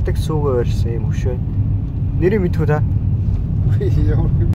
садаг сүүгээ барьсан юм хөшөө. Нэрийг мэдхүү та? Ямар